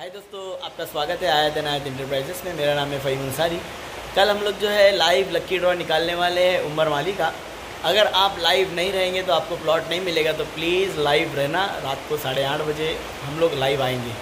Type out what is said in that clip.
हाय दोस्तों, आपका स्वागत है आयत अनायत इंटरप्राइजेस में। मेरा नाम है फ़हीम अंसारी। कल हम लोग जो है लाइव लक्की ड्रॉ निकालने वाले हैं उमर माली का। अगर आप लाइव नहीं रहेंगे तो आपको प्लॉट नहीं मिलेगा तो प्लीज़ लाइव रहना। रात को साढ़े आठ बजे हम लोग लाइव आएँगे।